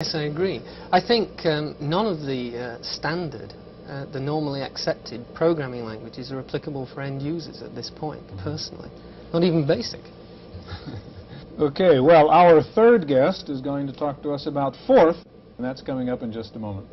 Yes, I agree. I think um, none of the uh, standard, uh, the normally accepted programming languages are applicable for end users at this point, personally. Not even BASIC. Okay, well, our third guest is going to talk to us about Forth, and that's coming up in just a moment.